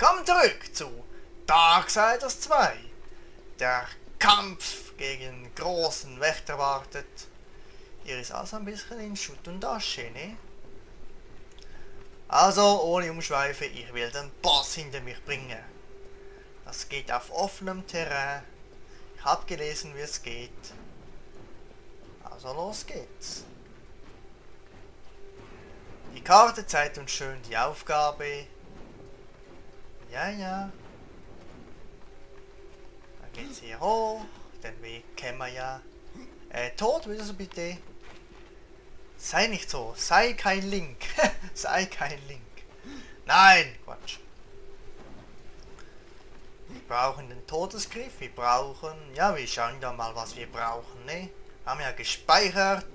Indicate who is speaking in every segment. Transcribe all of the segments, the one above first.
Speaker 1: willkommen zurück zu Darksiders 2. Der Kampf gegen den großen Wächter wartet. Hier ist also ein bisschen in Schutt und Asche, ne? Also, ohne Umschweife, ich will den Boss hinter mich bringen. Das geht auf offenem Terrain. Ich habe gelesen, wie es geht. Also los geht's. Die Karte zeigt uns schön die Aufgabe. Ja, ja. Dann geht's hier hoch. Den Weg kennen wir ja. Äh, tot, willst du bitte? Sei nicht so. Sei kein Link. sei kein Link. Nein, Quatsch. Wir brauchen den Todesgriff. Wir brauchen... Ja, wir schauen da mal, was wir brauchen, ne? Haben ja gespeichert.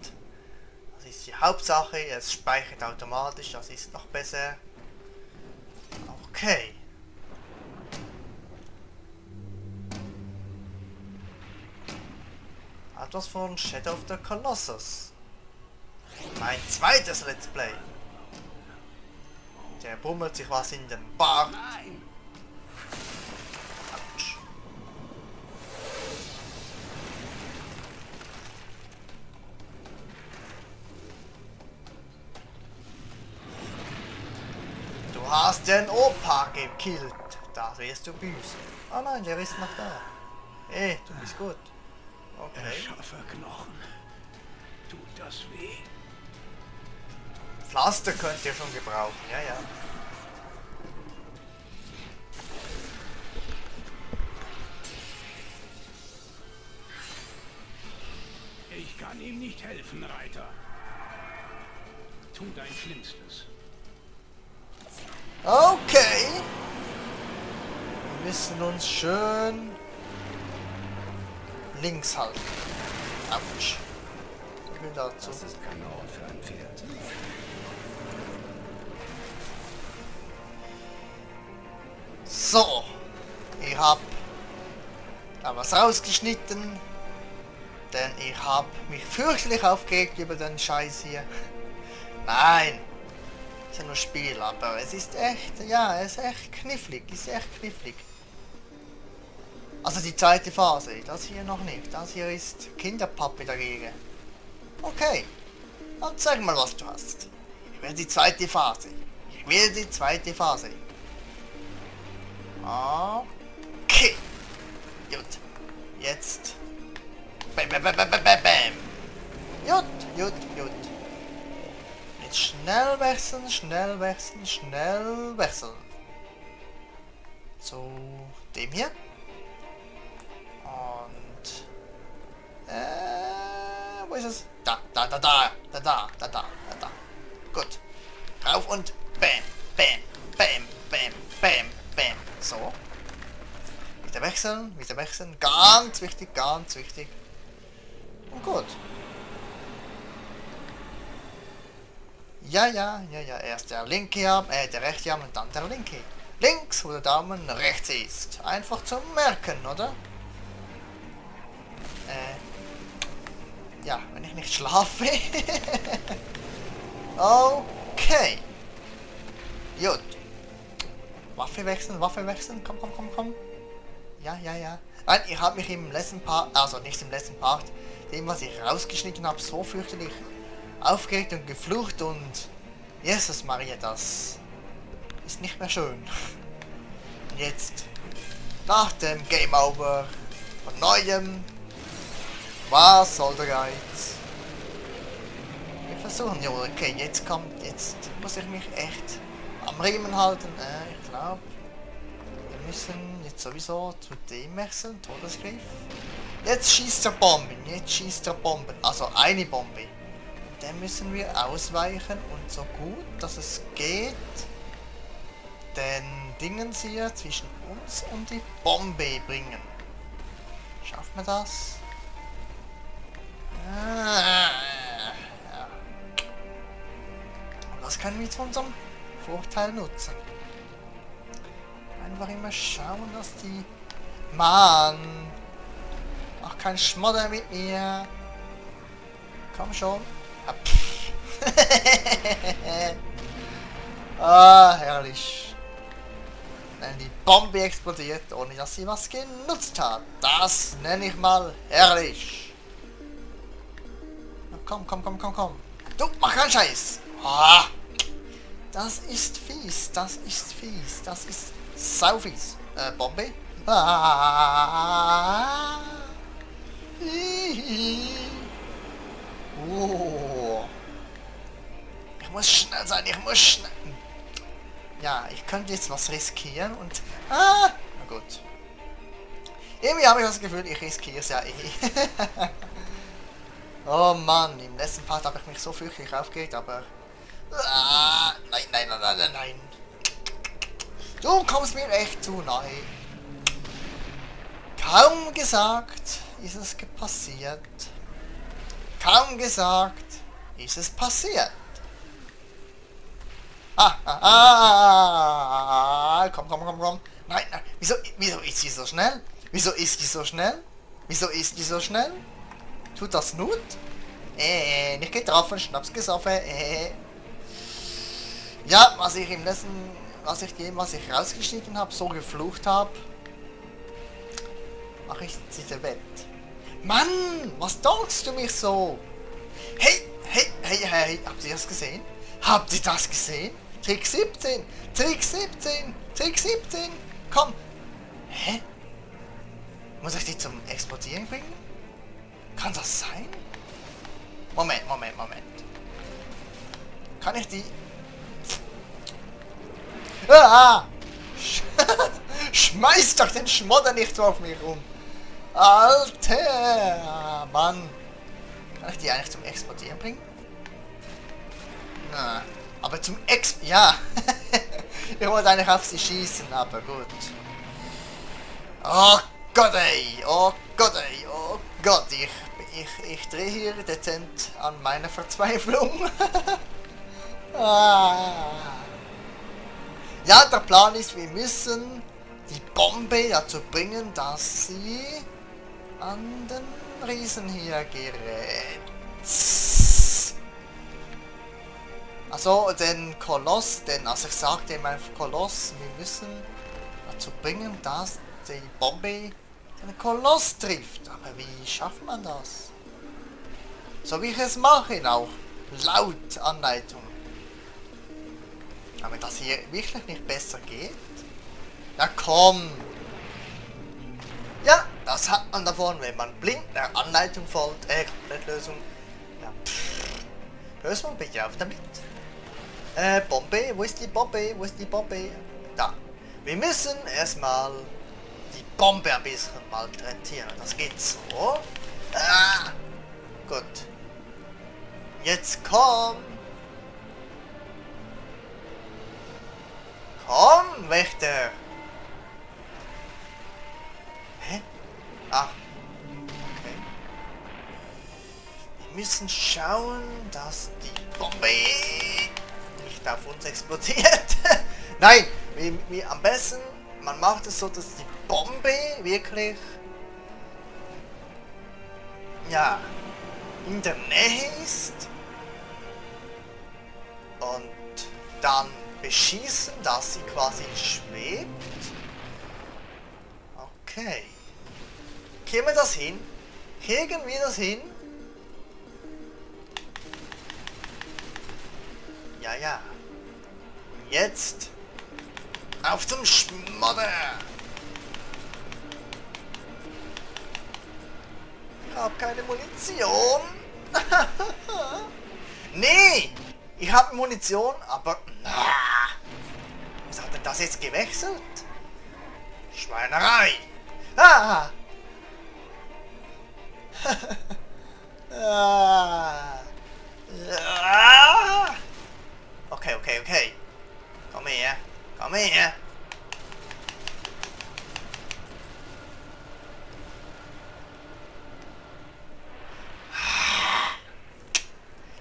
Speaker 1: Das ist die Hauptsache. Es speichert automatisch. Das ist noch besser. Okay. Etwas von Shadow of the Colossus. Mein zweites Let's Play. Der bummelt sich was in den Bart. Autsch. Du hast den Opa gekillt. Da wirst du büßen. Oh nein, der ist noch da. Ey, du bist gut. Okay.
Speaker 2: Scharfer Knochen. Tut das weh?
Speaker 1: Pflaster könnt ihr schon gebrauchen, ja, ja.
Speaker 2: Ich kann ihm nicht helfen, Reiter. Tu dein Schlimmstes.
Speaker 1: Okay. Wir müssen uns schön links halten. Autsch. Ich will dazu.
Speaker 2: Das ist kein Ort für ein Pferd.
Speaker 1: So. Ich hab da was rausgeschnitten. Denn ich hab mich fürchterlich aufgeregt über den Scheiß hier. Nein. Ist ja nur Spiel, aber es ist echt, ja, es ist echt knifflig, ist echt knifflig. Also die zweite Phase, das hier noch nicht. Das hier ist Kinderpappe dagegen. Okay, dann zeig mal, was du hast. Ich will die zweite Phase. Ich will die zweite Phase. Okay. Gut. Jetzt. Bam, bam, bam, bam, bam, bam. Gut, gut, gut. Jetzt schnell wechseln, schnell wechseln, schnell wechseln. Zu dem hier. Äh, wo ist es? Da, da, da, da, da, da, da, da, da. Gut. Drauf und bam, bam, bam, bam, bam, bam. So. Wieder wechseln, wieder wechseln. Ganz wichtig, ganz wichtig. Und gut. Ja, ja, ja, ja. Erst der linke Arm, äh, der rechte Arm und dann der linke. Links, wo der Daumen rechts ist. Einfach zum Merken, oder? Äh, ja, wenn ich nicht schlafe. okay. Gut. Waffe wechseln, Waffe wechseln. Komm, komm, komm, komm. Ja, ja, ja. Nein, ich habe mich im letzten Part, also nicht im letzten Part, dem, was ich rausgeschnitten habe, so fürchterlich aufgeregt und geflucht und Jesus Maria, das ist nicht mehr schön. Und jetzt, nach dem Game Over, von Neuem, was soll der Geiz? Wir versuchen, ja, okay, jetzt kommt, jetzt muss ich mich echt am Riemen halten. Äh, ich glaube, wir müssen jetzt sowieso zu dem wechseln, Todesgriff. Jetzt schießt er Bomben, jetzt schießt er Bomben, also eine Bombe. Dann müssen wir ausweichen und so gut, dass es geht, den Dingen hier zwischen uns und die Bombe bringen. Schafft man das? Ah, das können wir zu unserem Vorteil nutzen. Einfach immer schauen, dass die... Mann! Mach kein Schmodder mit mir! Komm schon! Ah, herrlich! Denn die Bombe explodiert, ohne dass sie was genutzt hat. Das nenne ich mal herrlich. Komm, komm, komm, komm, komm. Du, mach keinen Scheiß. Ah, das ist fies, das ist fies, das ist sau fies. Äh, Bombe? Ah. Oh. Ich muss schnell sein, ich muss schnell... Ja, ich könnte jetzt was riskieren und... Ah, na gut. Irgendwie habe ich das Gefühl, ich riskiere es ja eh. oh Mann, im letzten Part habe ich mich so fürchterlich aufgeregt, aber... Ah, nein, nein, nein, nein, nein. Du kommst mir echt zu nahe. Kaum gesagt, ist es passiert. Kaum gesagt, ist es passiert. Ah, ah, ah, komm, komm, komm, komm. Nein, nein, wieso, wieso ist sie so schnell? Wieso ist sie so schnell? Wieso ist die so schnell? Tut das Nut? Äh, nicht getroffen, Schnaps gesoffen, äh. Ja, was ich im letzten, was ich dem, was ich rausgeschnitten habe, so geflucht habe, mache ich diese Wett. Mann, was talkst du mich so? Hey, hey, hey, hey, habt ihr das gesehen? Habt ihr das gesehen? Trick 17, Trick 17, Trick 17, komm. Hä? Muss ich die zum Exportieren bringen? Kann das sein? Moment, Moment, Moment. Kann ich die... Ah! Schmeiß doch den Schmodder nicht so auf mich rum. Alter, Mann. Kann ich die eigentlich zum Exportieren bringen? Na, aber zum Ex... Ja. ich wollte eigentlich auf sie schießen, aber gut. Oh Gott, ey. Oh Gott, ey. Oh Gott. Ich, ich, ich drehe hier dezent an meiner Verzweiflung. ah. Ja, der Plan ist, wir müssen die Bombe dazu bringen, dass sie an den Riesen hier gerät. Also den Koloss, denn also ich sagte einfach Koloss, wir müssen dazu bringen, dass die Bombe den Koloss trifft. Aber wie schafft man das? So wie ich es mache auch. Laut Anleitung. Aber das hier wirklich nicht besser geht? Ja komm! Ja, das hat man davon, wenn man blind der Anleitung folgt. Äh, Komplettlösung. Ja, pff. Man bitte auf damit. Äh, Bombe, wo ist die Bombe? Wo ist die Bombe? Da. Wir müssen erstmal Bombe ein bisschen malträtieren. Das geht so. Ah, gut. Jetzt komm. Komm, Wächter. Hä? Ach. Okay. Wir müssen schauen, dass die Bombe nicht auf uns explodiert. Nein, wie, wie am besten, man macht es so, dass die Bombe wirklich ja in der Nähe ist und dann beschießen, dass sie quasi schwebt. Okay. Kriegen wir das hin? Kriegen wir das hin? Ja, ja. Jetzt auf zum Schmodder! Hab keine Munition. nee! Ich habe Munition, aber... Was hat denn das jetzt gewechselt? Schweinerei! Ah! ah! ah! Okay, okay, okay. Komm her. Komm her.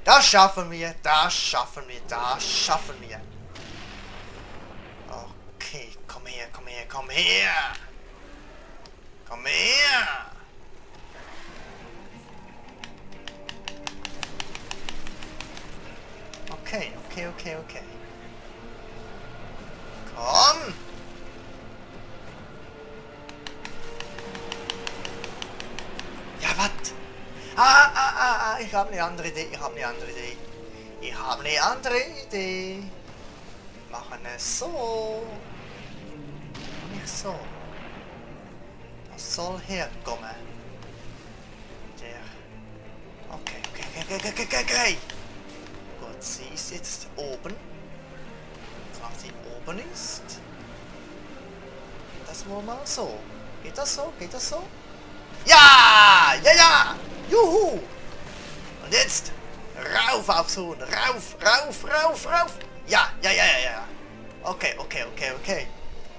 Speaker 1: Das schaffen wir, das schaffen wir, das schaffen wir. Okay, komm her, komm her, komm her. Komm her. Okay, okay, okay, okay. Komm. Ja, was? Ich habe eine andere Idee, ich habe eine andere Idee. Ich habe eine andere Idee. Machen es so. Nicht so. Das soll herkommen. Der. Okay, okay, okay, okay, okay, okay. Gut, sie ist jetzt oben. Solange sie oben ist. Geht das wohl mal so? Geht das so? Geht das so? Ja! Ja, ja! Juhu! Und jetzt rauf aufs Huhn. Rauf, rauf, rauf, rauf. Ja, ja, ja, ja, ja. Okay, okay, okay, okay.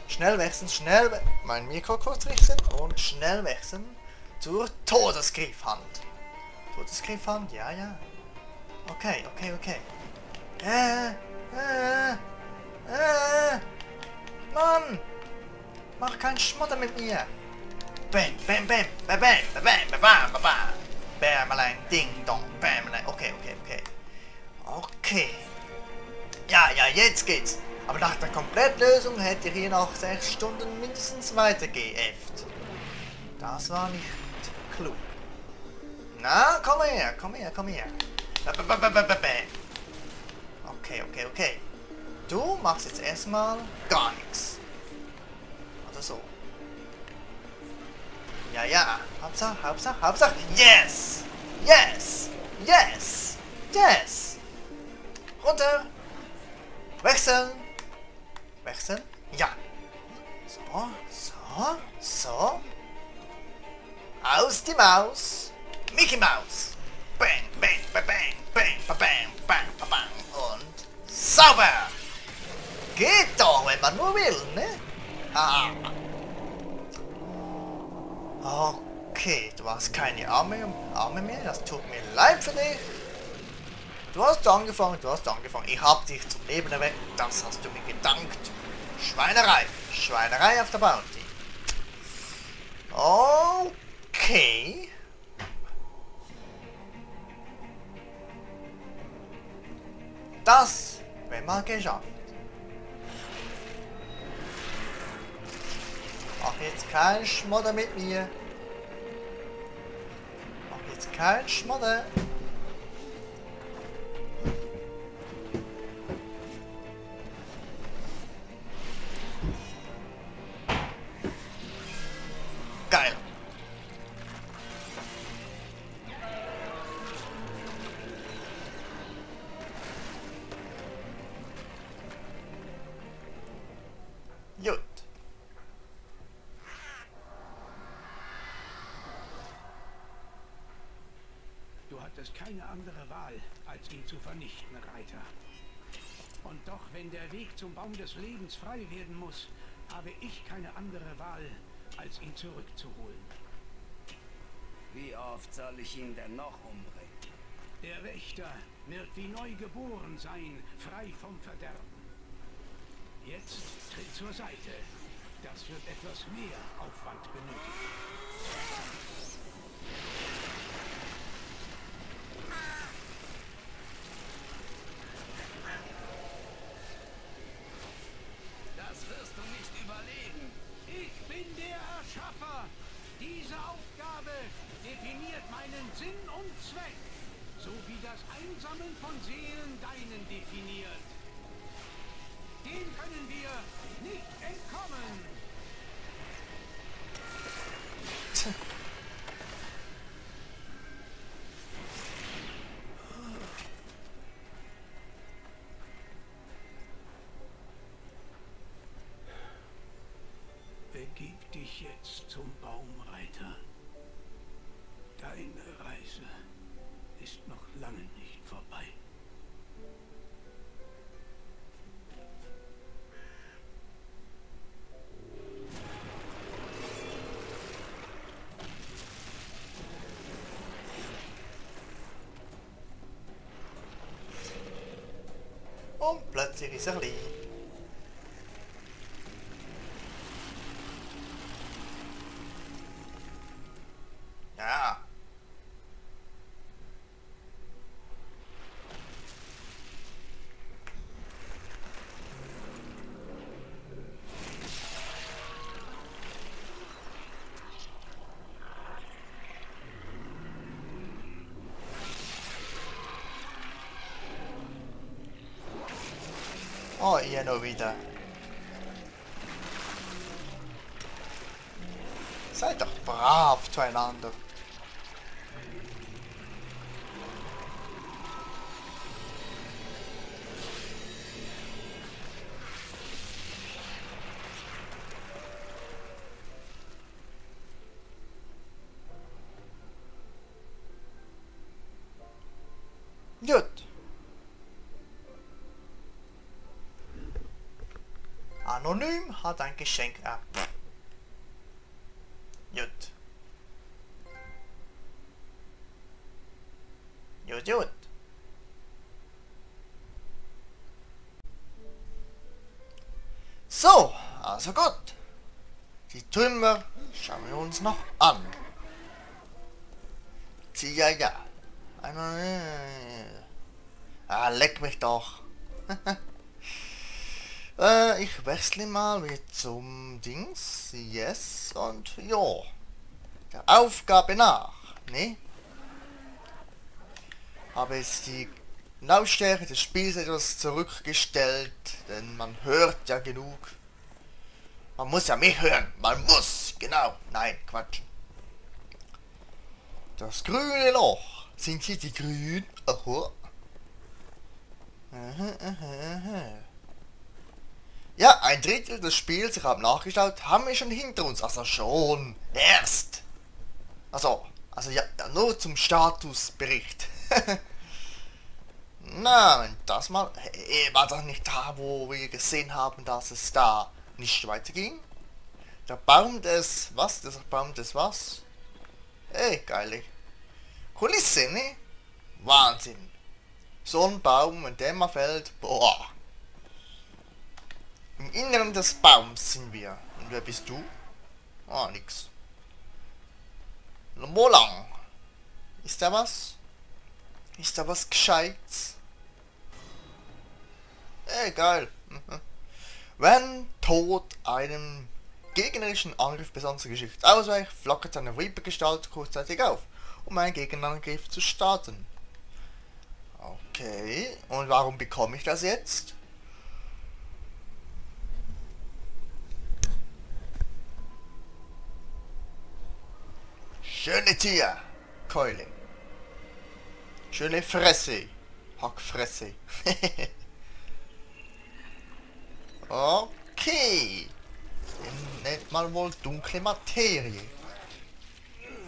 Speaker 1: Schnell wechseln, schnell mein Mikro kurz richten und schnell wechseln zur Todesgriffhand. Todesgriffhand, ja, ja. Okay, okay, okay. Äh, äh, äh. Mann! Mach keinen Schmotter mit mir! Bam, bam, bam, bam, bam, bam, bam, bam, bam, bam. Bämelein, Ding Dong, Bämelein. Okay, okay, okay. Okay. Ja, ja, jetzt geht's. Aber nach der Komplettlösung hätte ich hier noch 6 Stunden mindestens weitergeäfft. Das war nicht klug. Na, komm her, komm her, komm her. Okay, okay, okay. Du machst jetzt erstmal gar nichts. Oder so. Ja, ja. Hauptsache, Hauptsache, Hauptsache. Yes! Yes! Yes! Yes! Runter! Wechseln! Wechseln? Ja. So, so, so. Aus die Maus. Mickey Maus. Bang, bang, bang, bang, bang, bang, bang, bang, bang. Und sauber! Geht doch, wenn man nur will, ne? Ah. Okay, du hast keine Arme, Arme mehr, das tut mir leid für dich. Du hast angefangen, du hast angefangen. Ich hab dich zum Leben erweckt, das hast du mir gedankt. Schweinerei, Schweinerei auf der Bounty. Okay. Das wäre mal geschafft. Mach jetzt keinen Schmodder mit mir. Mach jetzt keinen Schmodder.
Speaker 2: Hattest keine andere Wahl, als ihn zu vernichten, Reiter. Und doch, wenn der Weg zum Baum des Lebens frei werden muss, habe ich keine andere Wahl, als ihn zurückzuholen.
Speaker 3: Wie oft soll ich ihn denn noch umbringen?
Speaker 2: Der Wächter wird wie neu geboren sein, frei vom Verderben. Jetzt tritt zur Seite. Das wird etwas mehr Aufwand benötigen.
Speaker 3: Das wirst du nicht überleben.
Speaker 2: Ich bin der Erschaffer. Diese Aufgabe definiert meinen Sinn und Zweck, so wie das Einsammeln von Seelen deinen definiert. Dem können wir nicht entkommen. Begib dich jetzt zum Baumreiter. Deine Reise ist noch lange
Speaker 1: Célésar les Oh, ihr noch wieder. Seid doch brav zueinander. Anonym hat ein Geschenk ich wechsle mal zum Dings. Yes. Und ja. Der Aufgabe nach. Ne? Habe jetzt die Lautstärke des Spiels etwas zurückgestellt. Denn man hört ja genug. Man muss ja mich hören. Man muss. Genau. Nein, Quatsch. Das grüne Loch. Sind hier die grün? Aha. Ja, ein Drittel des Spiels, ich habe nachgeschaut, haben wir schon hinter uns. Also schon erst. Also, also ja, nur zum Statusbericht. Na, das mal... Hey, war das nicht da, wo wir gesehen haben, dass es da nicht weiterging? Der Baum des... Was? Der Baum des was? Ey, geile Kulisse, ne? Wahnsinn. So ein Baum, wenn der mal fällt, boah. Im Inneren des Baums sind wir. Und wer bist du? Ah, nix. Molang. Ist da was? Ist da was Gescheites? Egal. Mhm. Wenn Tod einem gegnerischen Angriff besonders geschickt ausweicht, flackert seine Reaper-Gestalt kurzzeitig auf, um einen Gegenangriff zu starten. Okay, und warum bekomme ich das jetzt? Schöne Tier, Keule. Schöne Fresse, Hackfresse. okay. Nennt mal wohl dunkle Materie.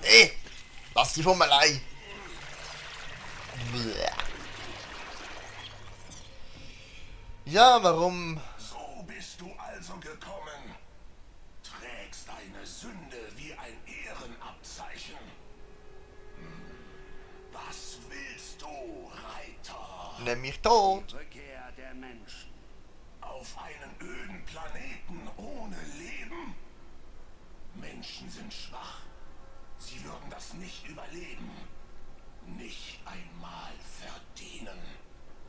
Speaker 1: Eh, lass die leih. Ja, warum?
Speaker 4: So bist du also gekommen. Trägst deine Sünde wie ein du, Reiter?
Speaker 1: Nimm mich tot.
Speaker 3: Rückkehr der Menschen.
Speaker 4: Auf einen öden Planeten ohne Leben? Menschen sind schwach. Sie würden das nicht überleben. Nicht einmal verdienen.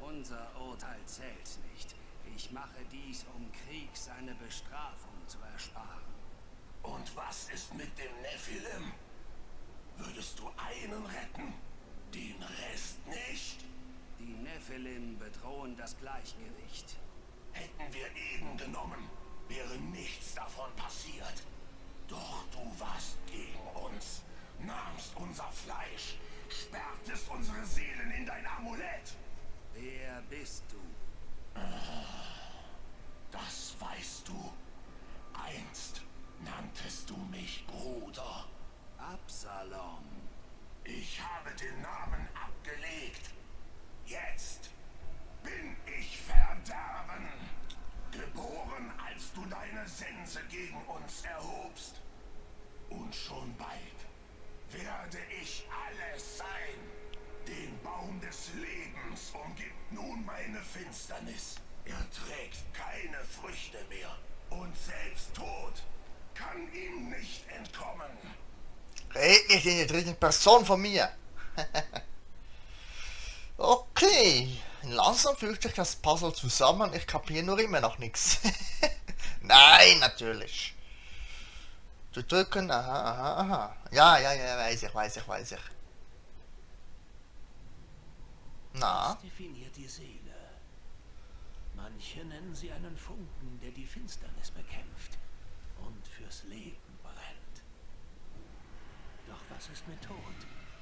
Speaker 3: Unser Urteil zählt nicht. Ich mache dies, um Krieg seine Bestrafung zu ersparen.
Speaker 4: Und was ist mit dem Nephilim? Würdest du einen retten, den Rest nicht?
Speaker 3: Die Nephilim bedrohen das Gleichgewicht.
Speaker 4: Hätten wir Eden genommen, wäre nichts davon passiert. Doch du warst gegen uns, nahmst unser Fleisch, sperrtest unsere Seelen in dein Amulett.
Speaker 3: Wer bist du?
Speaker 4: Das weißt du. Einst nanntest du mich Bruder.
Speaker 3: Absalom.
Speaker 4: Ich habe den Namen abgelegt. Jetzt bin ich Verderben. Geboren, als du deine Sense gegen uns erhobst. Und schon bald werde ich alles sein. Den Baum des Lebens umgibt nun meine Finsternis. Er trägt keine Früchte mehr. Und selbst Tod kann ihm nicht entkommen.
Speaker 1: Red nicht in der dritten Person von mir. okay. Langsam fügt sich das Puzzle zusammen. Ich kapiere nur immer noch nichts. Nein, natürlich. Zu drücken, aha, aha, aha. Ja, ja, ja, weiß ich, weiß ich, weiß ich. Na?
Speaker 2: definiert die Seele.
Speaker 5: Manche nennen sie einen Funken, der die Finsternis bekämpft und fürs Leben brennt. Doch was ist mit Tod,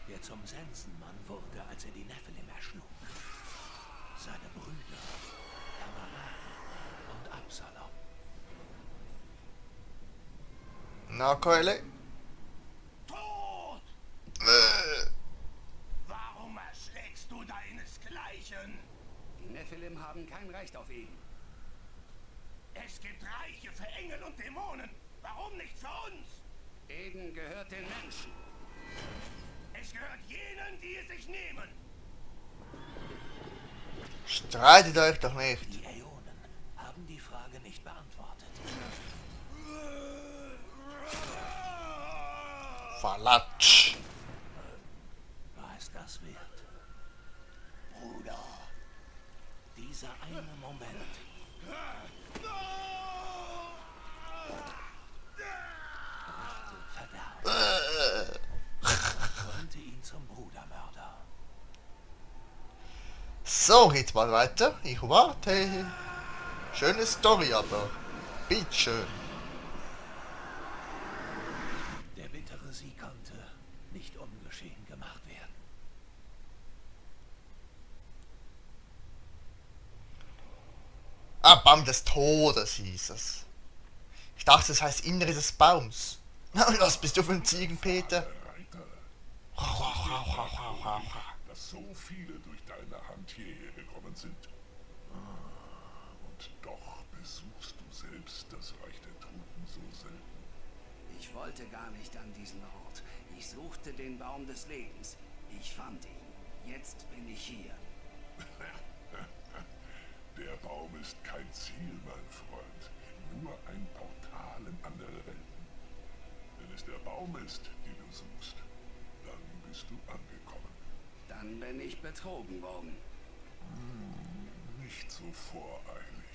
Speaker 5: der zum Sensenmann wurde, als er die Nephilim erschlug? Seine Brüder, Tamarai und Absalom.
Speaker 1: Na, Keule.
Speaker 4: Tod!
Speaker 1: Äh,
Speaker 4: Warum erschlägst du deinesgleichen?
Speaker 3: Die Nephilim haben kein Recht auf ihn.
Speaker 4: Es gibt Reiche für Engel und Dämonen. Warum nicht für uns?
Speaker 3: Eden gehört den Menschen.
Speaker 4: Es gehört jenen, die es sich nehmen.
Speaker 1: Streitet euch doch nicht.
Speaker 5: Die Äonen haben die Frage nicht beantwortet.
Speaker 1: Verlatsch.
Speaker 5: War es das wert? Bruder, dieser eine Moment. Verderben. Krönte ihn zum Brudermörder.
Speaker 1: So, geht's mal weiter. Ich warte. Schöne Story aber. Bitteschön.
Speaker 5: Der bittere Sieg konnte nicht ungeschehen gemacht werden.
Speaker 1: Ah, Baum des Todes hieß es. Ich dachte, es heißt Innere des Baums. Was bist du für ein Ziegenpeter?
Speaker 6: Dass so viele durch deine Hand hierher gekommen sind. Ah, Und doch besuchst du selbst das Reich der Toten so selten.
Speaker 3: Ich wollte gar nicht an diesen Ort. Ich suchte den Baum des Lebens. Ich fand ihn. Jetzt bin ich hier.
Speaker 6: Der Baum ist kein Ziel, mein Freund, nur ein Portal in andere Welten. Wenn es der Baum ist, bist du angekommen.
Speaker 3: Dann bin ich betrogen worden.
Speaker 6: Nicht so voreilig.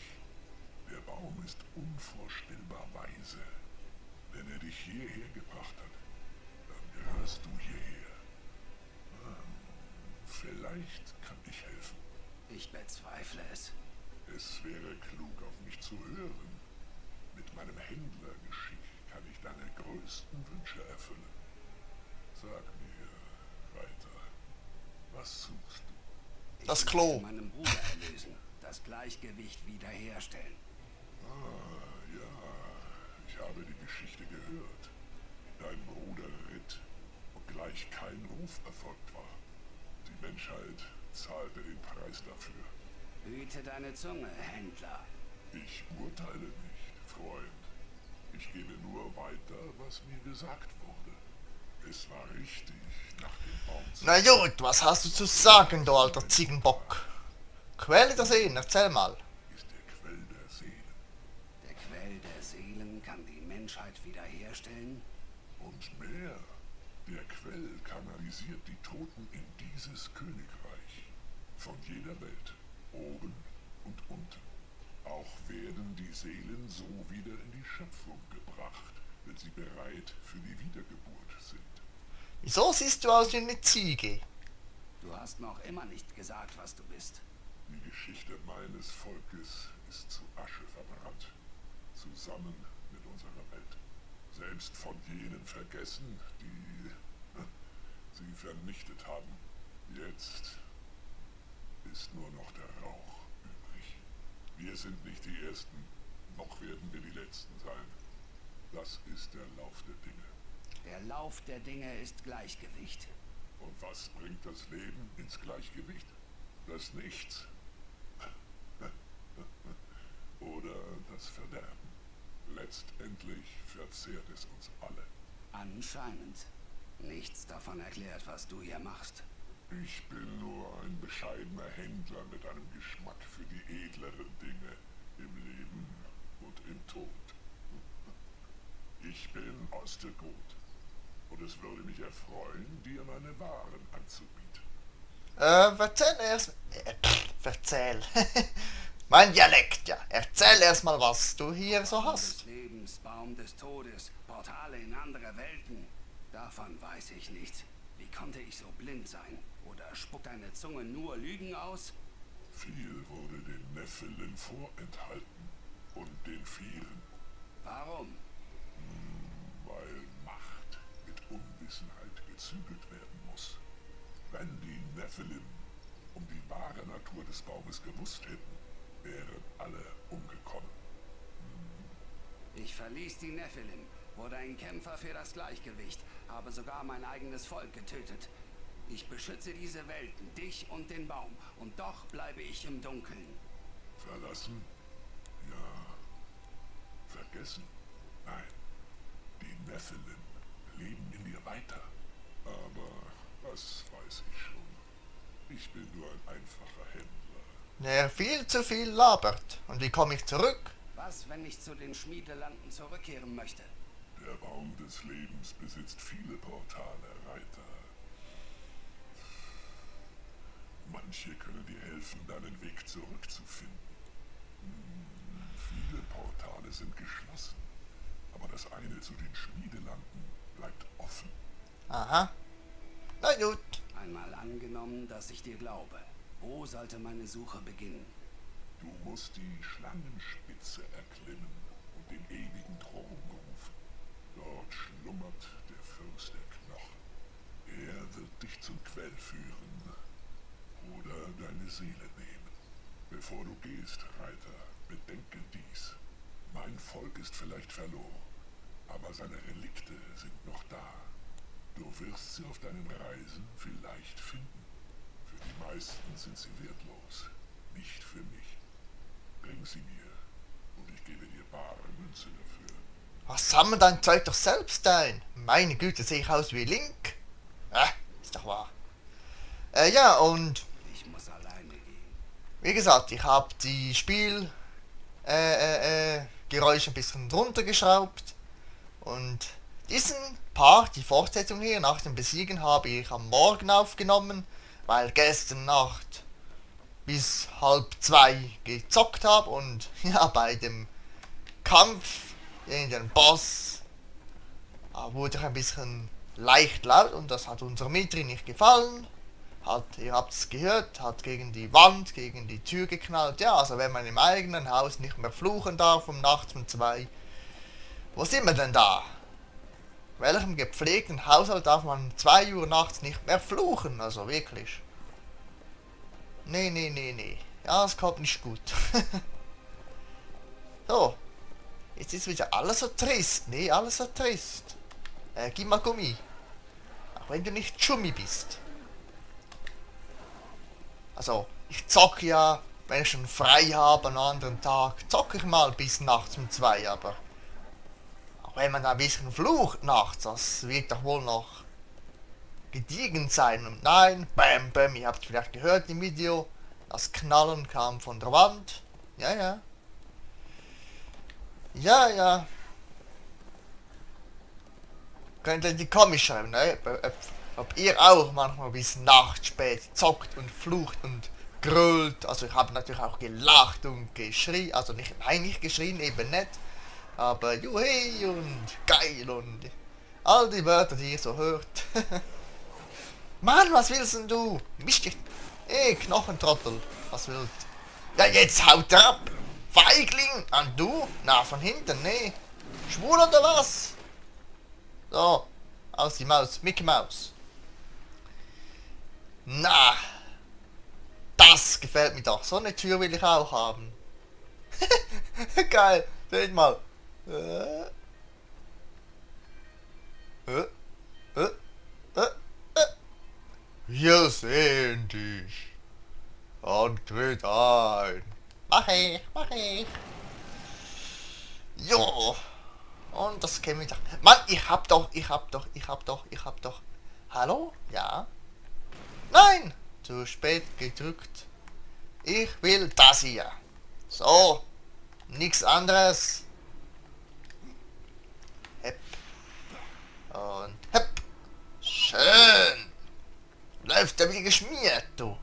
Speaker 6: Der Baum ist unvorstellbar weise. Wenn er dich hierher gebracht hat, dann gehörst du hierher. Ah, Vielleicht kann ich helfen.
Speaker 3: Ich bezweifle es.
Speaker 6: Es wäre klug, auf mich zu hören. Mit meinem Händlergeschick kann ich deine größten Wünsche erfüllen. Sag mir, was suchst du?
Speaker 1: Das Klo.
Speaker 3: meinen Bruder erlösen. Das Gleichgewicht wiederherstellen.
Speaker 6: Ah, ja, ich habe die Geschichte gehört. Dein Bruder ritt, obgleich kein Ruf erfolgt war. Die Menschheit zahlte den Preis dafür.
Speaker 3: Hüte deine Zunge, Händler.
Speaker 6: Ich urteile nicht, Freund. Ich gebe nur weiter, was mir gesagt wurde. Es war richtig, nach dem Baum zu
Speaker 1: Na gut, was hast du zu sagen, du alter Ziegenbock? Quelle der Seen, erzähl mal.
Speaker 6: ist der Quell der Seelen.
Speaker 3: Der Quell der Seelen kann die Menschheit wiederherstellen.
Speaker 6: Und mehr. Der Quell kanalisiert die Toten in dieses Königreich. Von jeder Welt, oben und unten. Auch werden die Seelen so wieder in die Schöpfung gebracht, wenn sie bereit für die Wiedergeburt sind.
Speaker 1: Wieso siehst du aus wie eine Ziege?
Speaker 3: Du hast noch immer nicht gesagt, was du bist.
Speaker 6: Die Geschichte meines Volkes ist zu Asche verbrannt, zusammen mit unserer Welt. Selbst von jenen vergessen, die sie vernichtet haben. Jetzt ist nur noch der Rauch übrig. Wir sind nicht die Ersten, noch werden wir die Letzten sein. Das ist der Lauf der Dinge.
Speaker 3: Der Lauf der Dinge ist Gleichgewicht.
Speaker 6: Und was bringt das Leben ins Gleichgewicht? Das Nichts. Oder das Verderben. Letztendlich verzehrt es uns alle.
Speaker 3: Anscheinend. Nichts davon erklärt, was du hier machst.
Speaker 6: Ich bin nur ein bescheidener Händler mit einem Geschmack für die edleren Dinge im Leben und im Tod. Ich bin Ostergut und es würde mich erfreuen, dir meine Waren anzubieten.
Speaker 1: Äh, erzähl erst... Äh, erzähl. mein Dialekt, ja. Erzähl erst mal, was du hier so hast.
Speaker 3: des Lebens, Baum des Todes, Portale in andere Welten. Davon weiß ich nichts. Wie konnte ich so blind sein? Oder spuckt deine Zunge nur Lügen aus?
Speaker 6: Viel wurde den Nephilim vorenthalten und den Vieren,
Speaker 3: Warum?
Speaker 6: weil Macht mit Unwissenheit gezügelt werden muss. Wenn die Nephilim um die wahre Natur des Baumes gewusst hätten, wären alle umgekommen.
Speaker 3: Ich verließ die Nephilim, wurde ein Kämpfer für das Gleichgewicht, habe sogar mein eigenes Volk getötet. Ich beschütze diese Welten, dich und den Baum, und doch bleibe ich im Dunkeln.
Speaker 6: Verlassen? Ja. Vergessen? Nein. Die Nephilim leben in dir weiter. Aber das weiß ich schon. Ich bin nur ein einfacher Händler.
Speaker 1: Der viel zu viel labert. Und wie komme ich zurück?
Speaker 3: Was, wenn ich zu den Schmiedelanden zurückkehren möchte?
Speaker 6: Der Baum des Lebens besitzt viele Portale, Reiter. Manche können dir helfen, deinen Weg zurückzufinden. Hm, Viele Portale sind geschlossen, aber das eine zu den Schmiedelanden bleibt offen.
Speaker 1: Aha. Na gut.
Speaker 3: Einmal angenommen, dass ich dir glaube. Wo sollte meine Suche beginnen?
Speaker 6: Du musst die Schlangenspitze erklimmen und den ewigen Thron rufen. Dort schlummert der Fürst der Knochen. Er wird dich zum Quell führen oder deine Seele nehmen. Bevor du gehst, Reiter, bedenke dies. Mein Volk ist vielleicht verloren, aber seine Relikte sind noch da. Du wirst sie auf deinen Reisen vielleicht finden. Für die meisten sind sie wertlos, nicht für mich. Bring sie mir und ich gebe dir bare Münze dafür.
Speaker 1: Was sammel dein Zeug doch selbst ein? Meine Güte, sehe ich aus wie Link? Äh, ist doch wahr. Äh, ja, und
Speaker 3: Ich muss alleine gehen.
Speaker 1: wie gesagt, ich habe die Spiel äh, äh, äh, Geräusche ein bisschen drunter geschraubt und diesen Part, die Fortsetzung hier nach dem Besiegen habe ich am Morgen aufgenommen, weil gestern Nacht bis halb zwei gezockt habe und ja bei dem Kampf gegen den Boss wurde ich ein bisschen leicht laut und das hat unserer Mitri nicht gefallen. Hat, ihr habt es gehört, hat gegen die Wand, gegen die Tür geknallt. Ja, also wenn man im eigenen Haus nicht mehr fluchen darf um nachts um zwei, wo sind wir denn da? Welchem gepflegten Haushalt darf man 2 Uhr nachts nicht mehr fluchen? Also wirklich. Nee, nee, nee, nee. Ja, es kommt nicht gut. so. Jetzt ist wieder alles so trist. Nee, alles so trist. Äh, gib mal Gummi. Auch wenn du nicht Schummi bist. Also, ich zocke ja, wenn ich schon frei habe an einem anderen Tag, zocke ich mal bis nachts um zwei, aber auch wenn man da ein bisschen flucht nachts, das wird doch wohl noch gediegen sein. Und nein, bam, bam, ihr habt vielleicht gehört im Video, das Knallen kam von der Wand. Ja, ja. Ja, ja. Könnt ihr in die Kommis schreiben, ne? Ob, ob ihr auch manchmal bis Nacht spät zockt und flucht und grölt. Also ich habe natürlich auch gelacht und geschrien. Also nicht, nein, nicht geschrien, eben nicht. Aber juhei und geil und all die Wörter, die ihr so hört. Mann, was willst denn du? Dich. Ey, Knochentrottel. Was willst Ja, jetzt haut ab. Feigling. Und du? Na, von hinten, nee. Schwul oder was? So. Aus die Maus. Mickey Maus. Na. Das gefällt mir doch. So eine Tür will ich auch haben. Geil. Seht mal. Wir sehen dich. Und tritt ein. Mach ich, mach ich. Jo. Und das wir doch. Mann, ich hab doch, ich hab doch, ich hab doch, ich hab doch. Hallo? Ja? Nein! Zu spät gedrückt. Ich will das hier. So. Nichts anderes. Hepp. Und hepp. Schön. Läuft er wie geschmiert, du.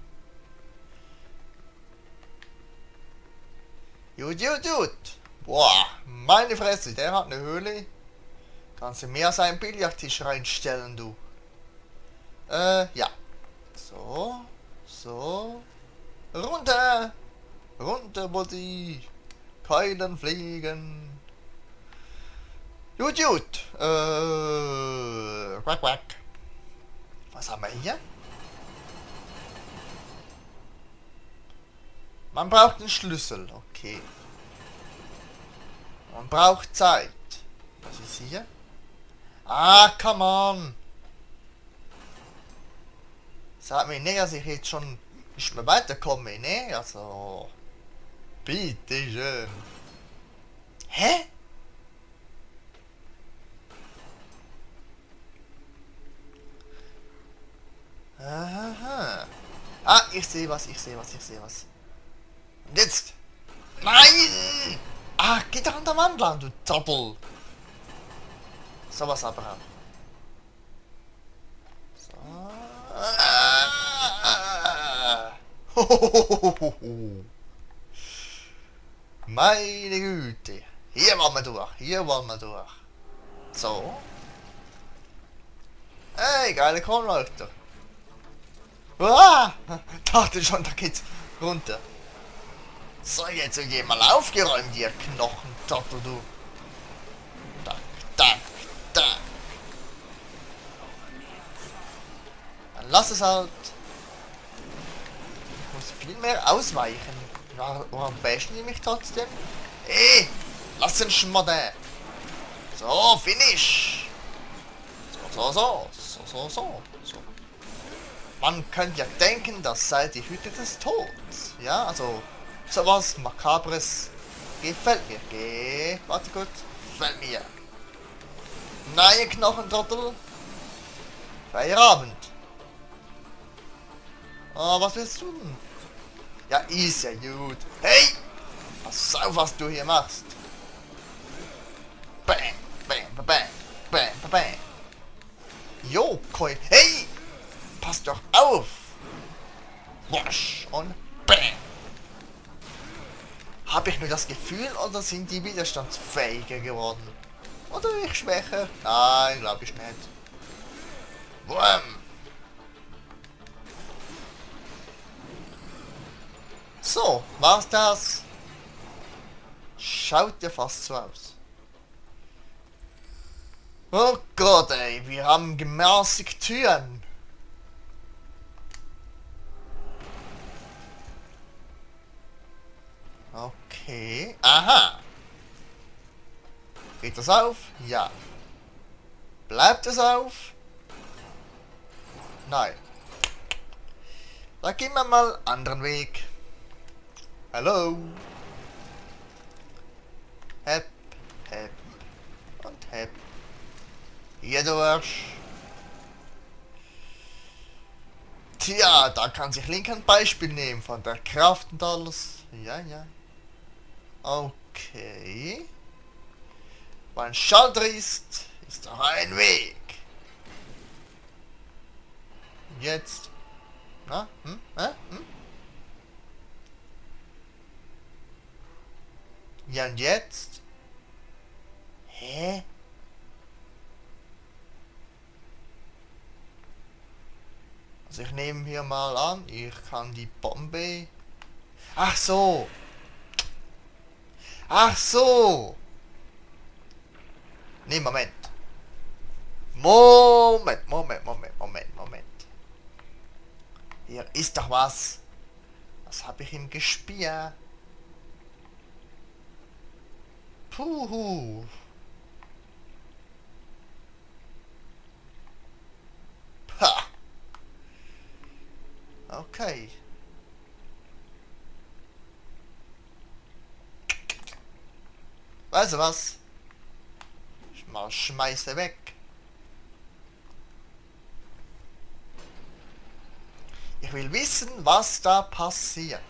Speaker 1: Gut, gut, gut. Boah, meine Fresse, der hat eine Höhle. Kannst du mehr seinen Billardtisch reinstellen, du. Äh, ja. So, so. Runter! Runter, Buddy! Keulen fliegen! Gut, gut. Äh, quack, quack. Was haben wir hier? Man braucht einen Schlüssel, okay. Man braucht Zeit. Was ist hier? Ah, come on! Sag mir nicht, dass ich jetzt schon nicht mehr weiterkomme, ne? Also... Bitte schön. Hä? Aha. Ah, ich sehe was, ich sehe was, ich sehe was. Und jetzt! Nein! Ah, geh doch an der Wand lang, du Trottel! So was aber. So. Ah. Meine Güte. Hier wollen wir durch, hier wollen wir durch. So. Ey, geile Kronleuchter. Ah, dachte schon, da geht's runter. So, jetzt hier mal aufgeräumt, ihr Knochentottel, du. Tack, tack, tack. Dann lass es halt. Ich muss viel mehr ausweichen. Warum bashen die mich trotzdem? Ey, lass den Schmodder. So, finish. So, so, so, so, so, so. Man könnte ja denken, das sei die Hütte des Todes. Ja, also sowas Makabres gefällt mir. Geh, warte gut, gefällt mir. Neue Knochentrottel. Feierabend. Oh, was willst du denn? Ja, ist ja gut. Hey! Pass auf, was du hier machst. Bang, bang, bang, bang, bang, bang. Jo, Koi. Hey! Pass doch auf! Wasch und bang! Habe ich nur das Gefühl oder sind die widerstandsfähiger geworden? Oder ich schwächer? Nein, glaube ich nicht. Wurm! So, war's das? Schaut ja fast so aus. Oh Gott, ey, wir haben gemäßigt Türen. Okay, aha. Geht das auf? Ja. Bleibt es auf? Nein. Da gehen wir mal anderen Weg. Hallo. Hep, hep und hep. Hier durch. Tja, da kann sich Link ein Beispiel nehmen von der Kraft und alles. Ja, ja. Okay. Wo ein Schalter ist, ist auch ein Weg. Jetzt. Na, hm, äh, hm? Ja, und jetzt? Hä? Also ich nehme hier mal an, ich kann die Bombe... Ach so! Ach so! Nee, Moment. Moment, Moment, Moment, Moment, Moment. Hier ist doch was. Was habe ich ihm gespielt? Puhu. Ha. Okay. Weißt du was? Ich mal schmeiße weg. Ich will wissen, was da passiert.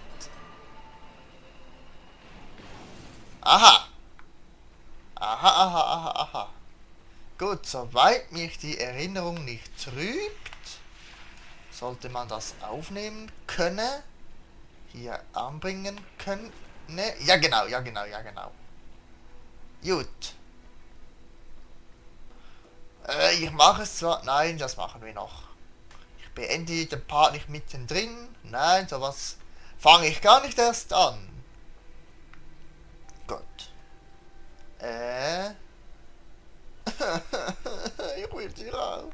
Speaker 1: Aha. Aha, aha, aha, aha. Gut, soweit mich die Erinnerung nicht trübt, sollte man das aufnehmen können. Hier anbringen können. Ja genau, ja genau, ja genau. Gut. Äh, ich mache es zwar... Nein, das machen wir noch. Ich beende den Part nicht mittendrin. Nein, sowas fange ich gar nicht erst an. Gut. Äh. ich will sie raus.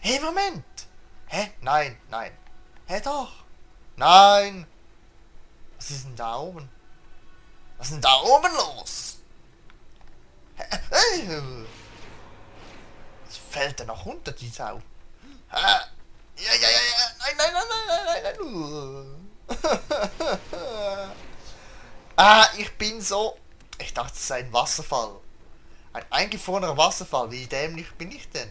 Speaker 1: Hey, Moment. Hä? Nein, nein. Hä, doch. Nein. Was ist denn da oben? Was ist denn da oben los? Was fällt denn noch runter, die Sau? Ja, ja, ja, ja. Nein, nein, nein, nein, nein, nein, nein. ah, ich bin so... Ich dachte, es sei ein Wasserfall. Ein eingefrorener Wasserfall. Wie dämlich bin ich denn?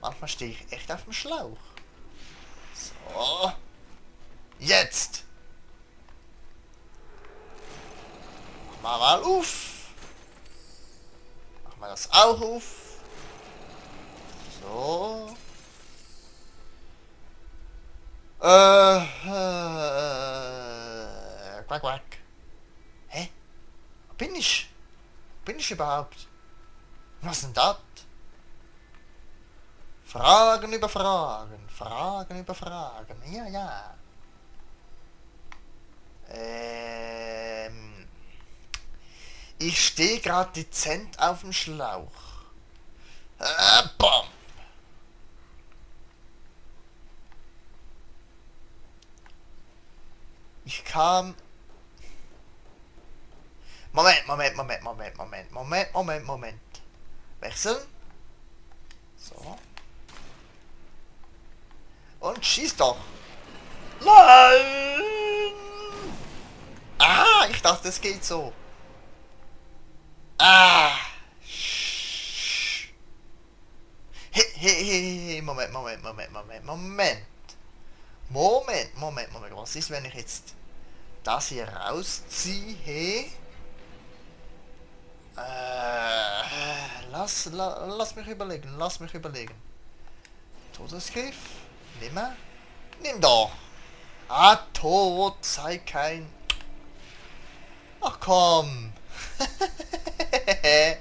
Speaker 1: Manchmal stehe ich echt auf dem Schlauch. So. Jetzt. Mach mal auf. Mal das auch auf. So. Äh, äh, quack, quack. Hä? Bin ich? Bin ich überhaupt? Was denn das? Fragen über Fragen, Fragen über Fragen. Ja, ja. Ähm, ich stehe gerade dezent auf dem Schlauch. Äh, bom. Ich kam... Moment, Moment, Moment, Moment, Moment, Moment, Moment, Moment. Wechseln. So. Und schieß doch. Nein! Ah, ich dachte, es geht so. Ah. Hey, hey, hey, Moment, Moment, Moment, Moment, Moment. Moment, Moment, Moment. Was ist, wenn ich jetzt das hier rausziehe? Äh, lass, la, lass mich überlegen, lass mich überlegen. Todesgriff, nimm mal. Nimm doch. Ah, tot, sei kein... Ach komm.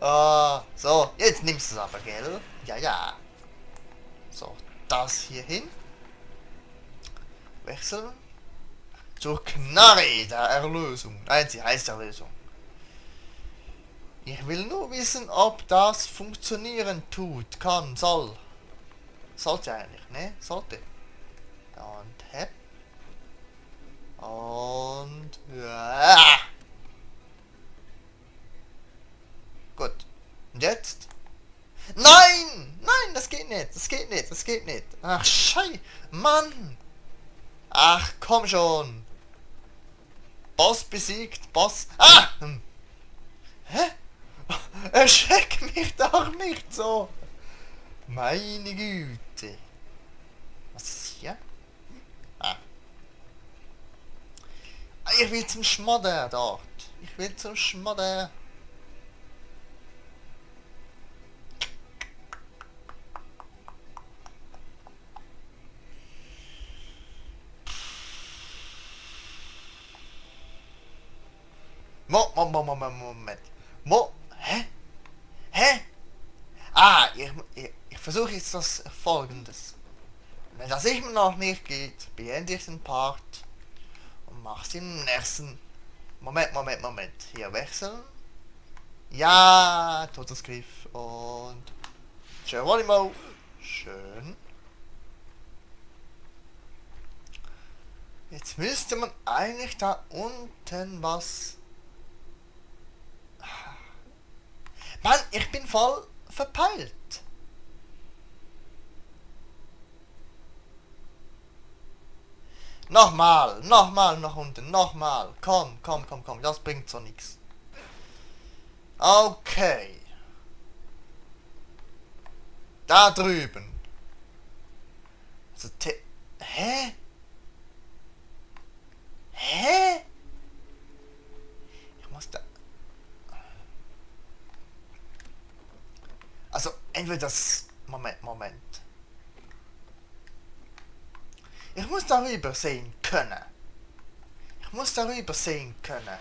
Speaker 1: ah, so, jetzt nimmst du es aber, gell? Ja, ja. So, das hier hin. Wechseln. Zur Knarre der Erlösung. Nein, sie heißt Erlösung. Ich will nur wissen, ob das funktionieren tut, kann, soll. Sollte eigentlich, ne? Sollte. Und hepp. Und... Ja. Gut. Und jetzt? Nein! Nein, das geht nicht. Das geht nicht. Ach, schei. Mann. Ach, komm schon. Boss besiegt. Boss. Ah! Hm. Hä? Erschreck mich doch nicht so. Meine Güte. Was ist hier? Ah. Ich will zum Schmodder dort. Ich will zum Schmodder. Mo, mo, mo, mo, mo, Moment. Mo, hä? Hä? Ah, ich, ich, ich versuche jetzt das folgendes. Wenn das immer noch nicht geht, beende ich den Part und mach's im nächsten. Moment, Moment, Moment. Hier wechseln. Ja, Todesgriff und Geronimo. Schön. Jetzt müsste man eigentlich da unten was Mann, ich bin voll verpeilt. Nochmal, nochmal nach unten, nochmal. Komm, komm, komm, komm, das bringt so nichts. Okay. Da drüben. Also, hä? Hä? Ich muss da... Also entweder das... Moment, Moment. Ich muss darüber sehen können. Ich muss darüber sehen können.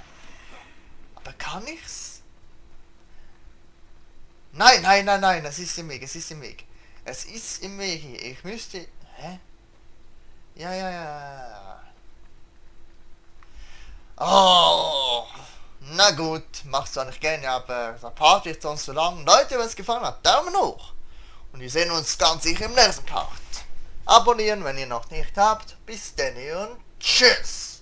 Speaker 1: Aber kann ich's? Nein, nein, nein, nein, es ist im Weg, es ist im Weg. Es ist im Weg hier. Ich müsste... Hä? Ja, ja, ja. Oh, na gut, machst du eigentlich gerne, aber der Part wird sonst zu lang. Leute, wenn es gefallen hat, Daumen hoch. Und wir sehen uns ganz sicher im nächsten Part. Abonnieren, wenn ihr noch nicht habt. Bis dann und tschüss.